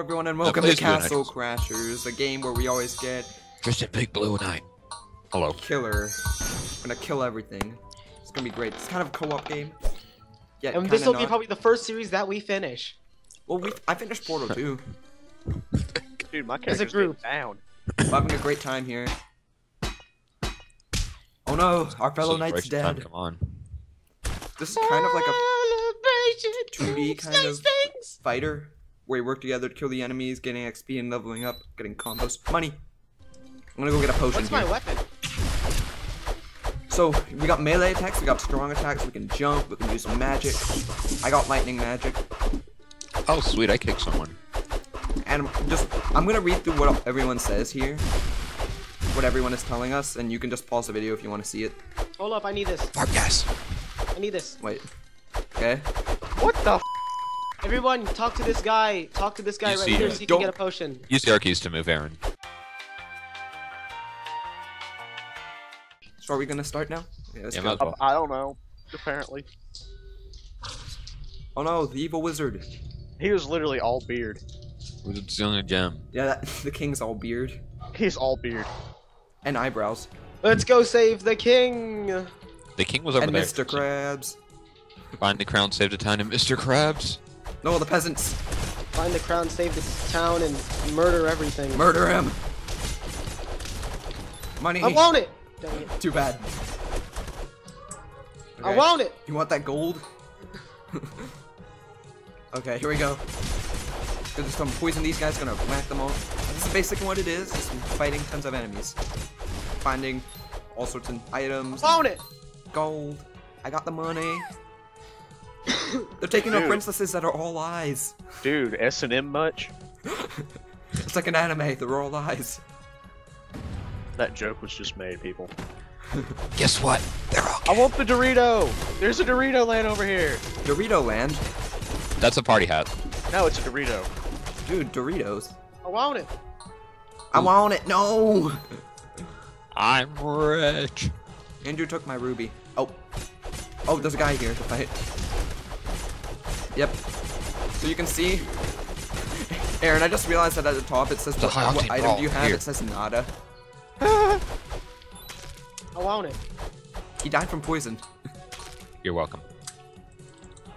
everyone, and welcome to please do an Castle. Crashers, a game where we always get Just a big blue night. Hello. killer. We're gonna kill everything. It's gonna be great. It's kind of a co-op game. Yeah, And this kinda will be probably the first series that we finish. Well, we I finished Portal 2. Dude, my As a character's group. down. We're having a great time here. Oh no, our fellow knight's Celebration time, dead. Come on. This is kind of like a Celebration 2D kind of- things. fighter where you work together to kill the enemies, getting XP and leveling up, getting combos. Money. I'm gonna go get a potion What's here. my weapon? So we got melee attacks, we got strong attacks, we can jump, we can use magic. I got lightning magic, Oh, sweet. I kicked someone. and just I'm gonna read through what everyone says here, what everyone is telling us, and you can just pause the video if you want to see it. Hold up, I need this. Fuck yes. I need this. Wait. Okay. What the f? Everyone, talk to this guy. Talk to this guy You right here it. so you Don't- can get a potion. Use the R keys to move Aaron. So are we gonna start now? Okay, let's Yeah, go. well. I don't know. Apparently, Oh no, the evil wizard. he was literally all beard. Wizard's the only gem. Yeah, that, the king's all beard He's all beard. and eyebrows, Let's go save the king. The king was over and there. Mr. Krabs. Find the crown, save the town, and Mr. Krabs. No, the peasants. Find the crown, save this town, and murder everything. Murder him. Money. I want it. Dang it. Too bad. I want it. You want that gold? okay, here we go. Gonna just um, poison these guys, gonna whack them all. This is basically what it is, just fighting tons of enemies. Finding all sorts of items, I want it. gold. I got the money. They're taking our Dude. princesses that are all eyes. Dude, S and M much? It's like an anime, they're all eyes. That joke was just made, people. Guess what? They're all. I want the Dorito. There's a Dorito land over here. Dorito land. That's a party hat. No, it's a Dorito. Dude, Doritos. I want it. I want it, no! I'm rich. Andrew took my ruby. Oh. Oh, there's a guy here to fight. Yep. So you can see. Aaron, I just realized that at the top it says The what, what item do you have? here. It says nada. I want it. He died from poison. You're welcome.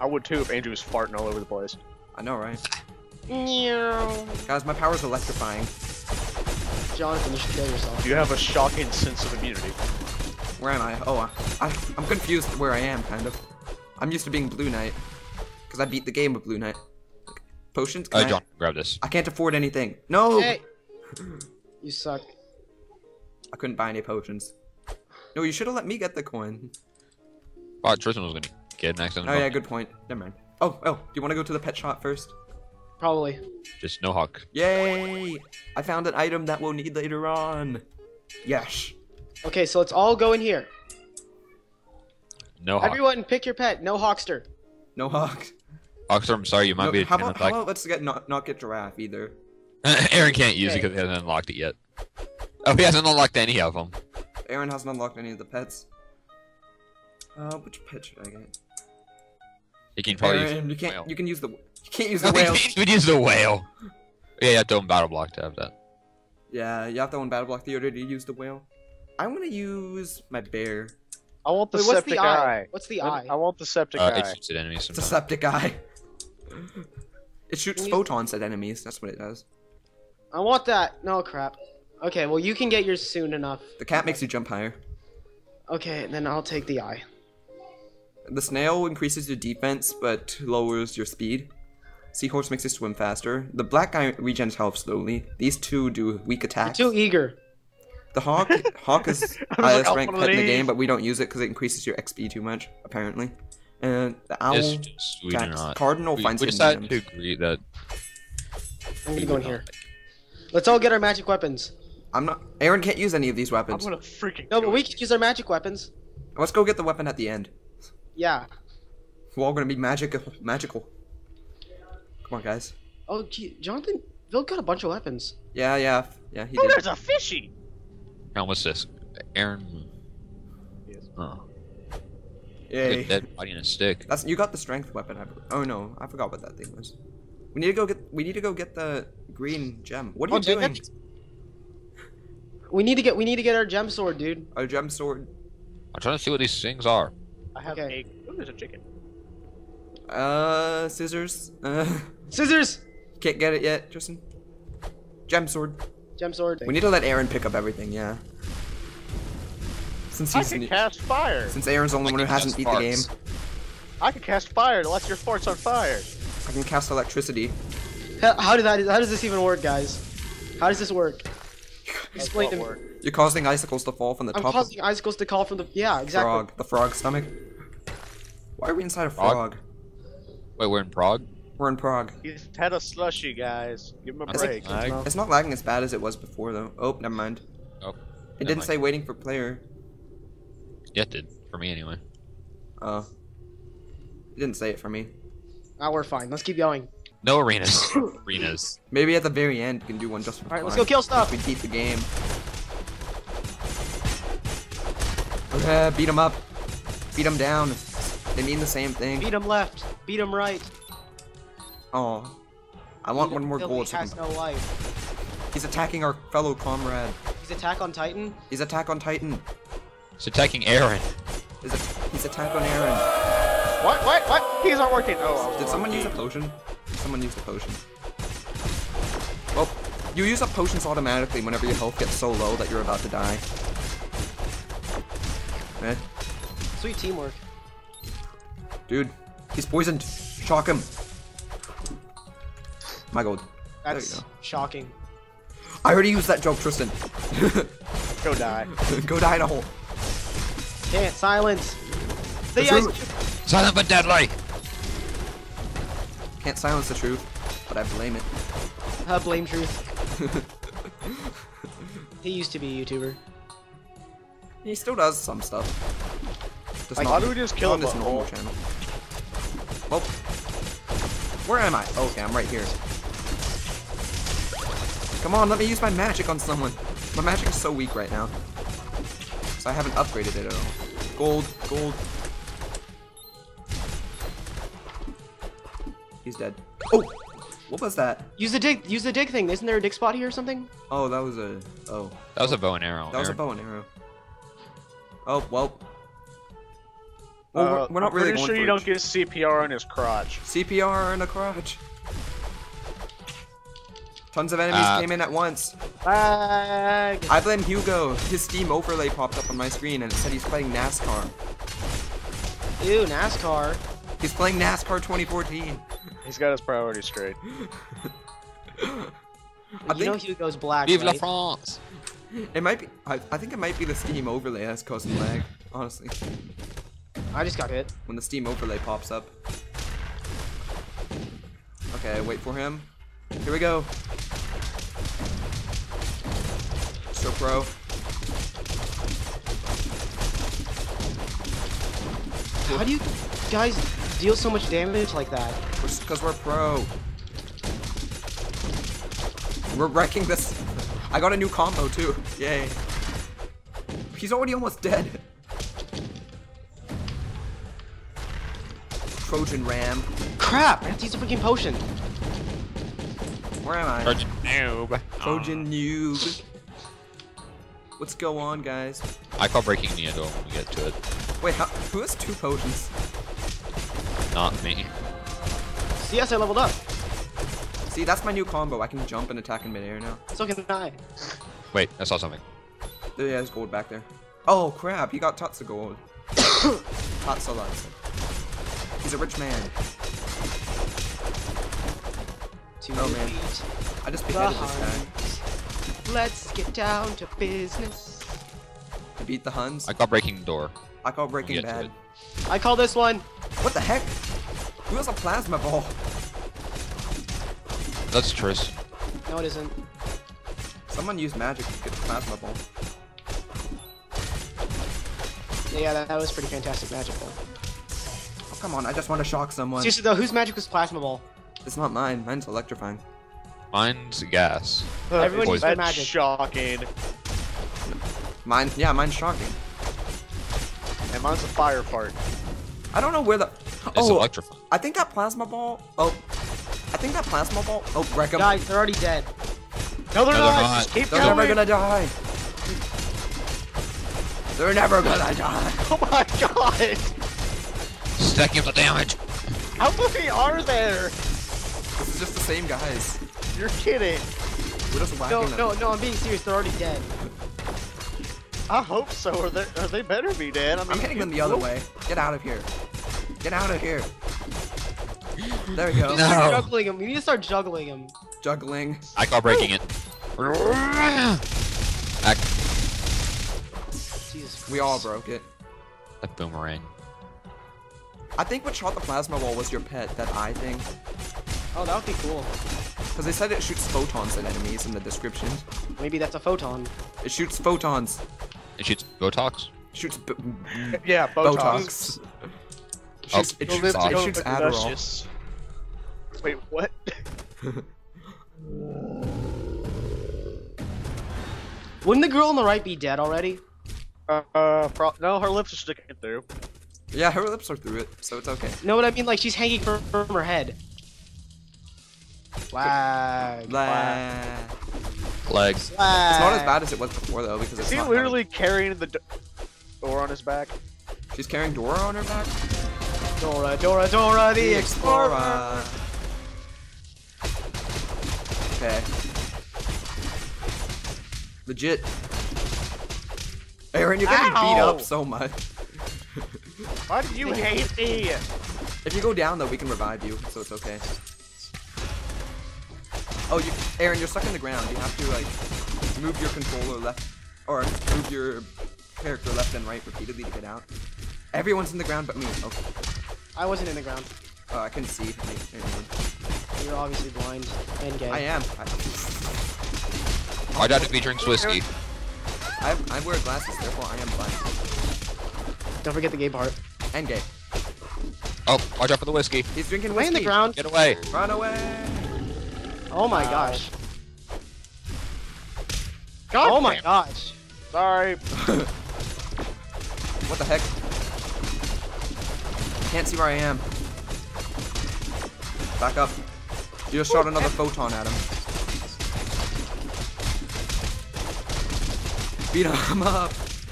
I would too if Andrew was farting all over the place. I know, right? Meow. Guys, my power's electrifying. Jonathan, you should kill yourself. You have a shocking sense of immunity. Where am I? Oh, I, I, I'm confused where I am, kind of. I'm used to being Blue Knight. Because I beat the game with Blue Knight. Potions? Can Uh, I- John, grab this. I can't afford anything. No! Hey. You suck. I couldn't buy any potions. No, you should have let me get the coin. Oh, Tristan was gonna get an accident. Oh yeah, good point. Never mind. Oh, oh, do you want to go to the pet shop first? Probably. Just no hawk. Yay! I found an item that we'll need later on. Yes. Okay, so let's all go in here. No hawk. Everyone, pick your pet. No Hawkster. No hawk. Hawkster, I'm sorry, you might No, be a how, about, how about let's get not not get giraffe either. Aaron can't use it because he hasn't unlocked it yet. Oh, he hasn't unlocked any of them. Aaron hasn't unlocked any of the pets. Uh, which pet should I get? He can probably Aaron, use you can't. whale. You can use the. You can't use the No, he whale. can't even use the whale. Yeah, you have to own Battle Block to have that. Yeah, you have to own Battle Block Theater to use the whale. I'm gonna use my bear. I want the Wait, what's septic the eye? eye. What's the I- eye? I want the septic Uh, it eye. shoots at enemies It's a septic eye. It shoots photons at enemies. That's what it does. I want that. No crap. Okay, well you can get yours soon enough. The cat makes you jump higher. Okay, then I'll take the eye. The snail increases your defense but lowers your speed. Seahorse makes you swim faster. The black guy regens health slowly. These two do weak You're attacks. too eager. The hawk hawk is like, highest I ranked pet in the game, but we don't use it because it increases your XP too much, apparently. And the owl It's just we do attacks. not. Cardinal we, finds we hidden decided to agree that I'm gonna go in here. not. Let's all get our magic weapons. I'm not. Aaron can't use any of these weapons. I'm gonna freaking. No, kill but we can use our magic weapons. Let's go get the weapon at the end. Yeah. We're all gonna be magical. Magical. Come on, guys. Oh, gee, Jonathan, Bill got a bunch of weapons. Yeah, yeah, yeah. He Oh, did. there's a fishy. Now what's this? Aaron. Yes. Oh, Yay. good dead body and a stick. That's you got the strength weapon. I believe. Oh no, I forgot what that thing was. We need to go get. We need to go get the green gem. What are Oh, you damn doing? it. We need to get we need to get our gem sword, dude. A gem sword. I'm trying to see what these things are. I have Okay. a. Ooh, there's a chicken. Uh, scissors. Uh, Scissors. can't get it yet, Tristan. Gem sword. Gem sword. We need to let Aaron pick up everything. Yeah. Since I he's can new- cast fire. since Aaron's the only one who hasn't cast beat the game. I can cast fire to light your farts on fire. I can cast electricity. How, how did that? How does this even work, guys? How does this work? Explain what to me. work. You're causing icicles to fall from the I'm top causing icicles to call from the. Yeah, exactly. frog. The frog stomach. Why are we inside a Frog? frog? Wait, we're in Prague? We're in Prague. He's had a slushy, guys. Give him a Is break. Lag? It's not lagging as bad as it was before, though. Oh, never mind. Oh, It never didn't mind. say waiting for player. Yeah, it did. For me, anyway. Oh. It didn't say it for me. Ah, we're fine. Let's keep going. No arenas. arenas. Maybe at the very end you can do one just for All right, let's go kill stuff. We beat the game. Okay, beat them up. Beat them down. They mean the same thing. Beat him left. Beat him right. Oh. I want Beat one more till goal. He has no life. He's attacking our fellow comrade. He's attack on Titan. He's attack on Titan. It's attacking Aaron. He's, a- he's attack on Aaron. What? What? What? He's not working. Oh. I was Did someone use a wrong. potion? Someone used a potion. Well, you use up potions automatically whenever your health gets so low that you're about to die. Eh, Sweet teamwork. dude, he's poisoned. Shock him. My god. There you That's go. shocking. I already used that joke, Tristan. Go die. go die in a hole. Can't silence. The, The ice. truth. Silent but deadly! Can't silence the truth, but I blame it. I blame truth. he used to be a YouTuber. He still does some stuff. Just Like, not- why do we just kill not on him his a normal hole? channel? Well, where am I? Oh, okay, I'm right here. Come on, let me use my magic on someone. My magic is so weak right now. So I haven't upgraded it at all. Gold, gold. He's dead. Oh! What was that? Use the dig. Use the dig thing. Isn't there a dig spot here or something? Oh, that was a... Oh. That was a bow and arrow. That was a bow and arrow. Oh, well. Well, Uh, we're, we're not I'm really pretty going sure you don't get CPR on his crotch. CPR in the crotch. Tons of enemies Uh, came in at once. Lag. I blame Hugo. His Steam overlay popped up on my screen and it said he's playing NASCAR. Ew, NASCAR. He's playing NASCAR 2014. He's got his priorities straight. I you know think Hugo's black, Vive la? France! it might be. I, I think it might be the Steam overlay that's causing lag. Honestly, I just got hit. when the Steam overlay pops up. Okay, wait for him. Here we go. So pro. How do you guys deal so much damage like that? Because we're pro. We're wrecking this. I got a new combo too. Yay. He's already almost dead. Trojan Ram. Crap! I have to use a freaking potion. Where am I? Trojan noob. Trojan noob. What's go on, guys? I call breaking the door when we get to it. Wait, how, who has two potions? Not me. CS, I leveled up. See, that's my new combo. I can jump and attack in midair now. So can I. Wait, I saw something. There, yeah, there's gold back there. Oh crap, he got Tatsu gold. Tatsu He's a rich man. To Oh, man. defeat I just the beheaded this guy. Huns. Let's get down to business. To beat the Huns. I call breaking the door. I call Breaking get to Bad. I call this one. What the heck? Who has a plasma ball? That's Tris. No, it isn't. Someone used magic to get the plasma ball. Yeah, that, that was pretty fantastic magic though. Oh, come on, I just want to shock someone. Seriously though, whose magic was plasma ball? It's not mine. Mine's electrifying. Mine's gas. Everyone used their That's magic. shocking. Mine, yeah, mine's shocking. And mine's a fire part. I don't know where the. It's oh, electrifying. I think that plasma ball. Oh, I think that plasma ball. Oh, wreck 'em. Guys, they're already dead. No, they're No, they're not. not. Just keep They're going. never gonna die. They're never gonna die. Oh my god! Stacking up the damage. How many are there? This is just the same guys. You're kidding. We're just whacking No, them. no, no, I'm being serious. They're already dead. I hope so, or they, or they better be dead. I mean, I'm hitting them the other way. Get out of here. Get out of here. There we go. No. Start juggling him. We need to start juggling him. Juggling. I call breaking it. Back. Jesus. We all broke it. That boomerang. I think what shot the plasma wall was your pet, that eye thing. Oh, that would be cool. Because they said it shoots photons at enemies in the description. Maybe that's a photon. It shoots photons. It shoots Botox. shoots b- Yeah, Botox. Botox. It Oh, shoots, it shoots, live to it shoots Adderall. Luscious. Wait, what? Wouldn't the girl on the right be dead already? Uh, uh pro- no, her lips are sticking through. Yeah, her lips are through it, so it's okay. No, what I mean? Like she's hanging from, from her head. Lag. Blah. Legs. It's not as bad as it was before though, because Is he not literally carrying the do- door on his back? She's carrying Dora on her back. Dora, Dora, Dora, the explorer. Okay. Legit. Aaron, you're getting beat up so much. Why do you hate me? If you go down though, we can revive you, so it's okay. Oh, you, Aaron, you're stuck in the ground. You have to like move your controller left, or move your character left and right repeatedly to get out. Everyone's in the ground but me. Okay. I wasn't in the ground. Oh, I can see. Hey. You're obviously blind and gay. I am. I, My dad if he drinks whiskey. I, I wear glasses, therefore I am blind Don't forget the gay part. and gay. Oh, watch out for the whiskey. He's drinking Lay whiskey. in the ground. Get away. Run away. Oh my Wow. gosh. God oh my damn. gosh. Sorry. What the heck? Can't see where I am. Back up. You just shot another photon at him. Beat him up.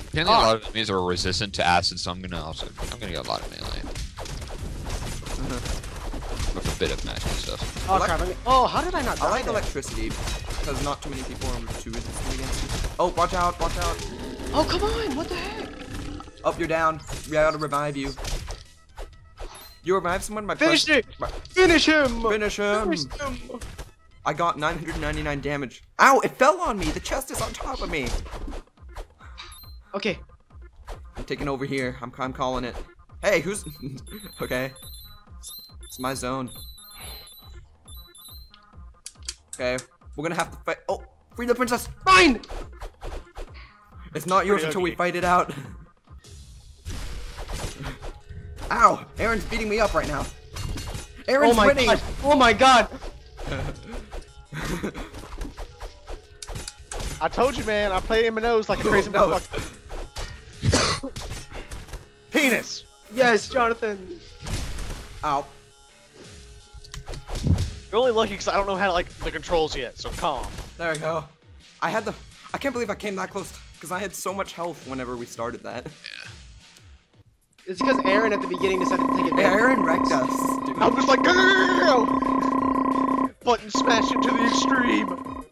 Apparently a lot of enemies are resistant to acid, so I'm gonna also I'm gonna get a lot of melee. With a bit of magic stuff. Oh like- crap. I oh, how did I not die I like there? electricity because not too many people are too resistant against it. Oh, watch out, watch out. Oh, come on. What the heck? Up, you're down. We gotta revive you. You revive someone by Finish press- it. Finish him. Finish him. Finish him. I got 999 damage. Ow, it fell on me. The chest is on top of me. Okay. I'm taking over here. I'm, I'm calling it. Hey, who's... okay. It's my zone. Okay. We're gonna have to fight... Oh! Free the princess! Fine. It's not yours Pretty until we fight it out. Ow! Aaron's beating me up right now. Aaron's oh my winning! god. Oh my god. I told you, man. I play in my nose like a crazy No. motherfucker. Penis. Yes, Jonathan. Ow. You're only lucky because I don't know how to like the controls yet. So calm. There we go. I had the... I can't believe I came that close. Because I had so much health whenever we started that. Yeah. It's because Aaron at the beginning decided to take it. Hey, Aaron wrecked us. dude. I'm just like, go! Button smash it to the extreme.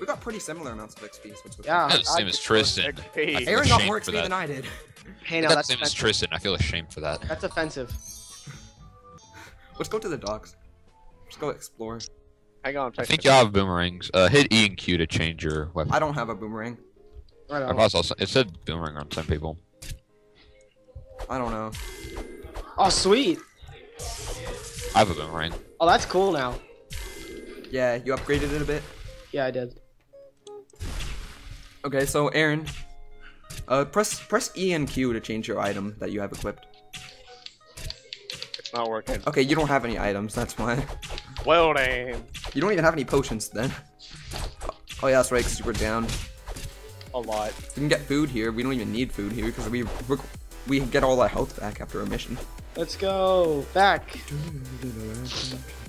We got pretty similar amounts of XP, Which was okay. Yeah. Yeah, the same as Tristan. Hey. I feel Aaron got more XP than I did. Hey, I no, got the that's same as. Tristan. I feel ashamed for that. That's offensive. Let's go to the docks. Let's go explore. Hang on. I think y'all have boomerangs. Uh, hit E and Q to change your weapon. I don't have a boomerang. Right I on. also it said boomerang on some people. I don't know. Oh, sweet. I have a boomerang. Oh, that's cool now. Yeah, you upgraded it a bit. Yeah, I did. Okay, so Aaron, uh, press press E and Q to change your item that you have equipped. It's not working. Okay, you don't have any items. That's why. Well, damn. You don't even have any potions then. Oh, oh yeah, that's right. Cause you were down. A lot. We can get food here. We don't even need food here because we we we get all our health back after a mission. Let's go back.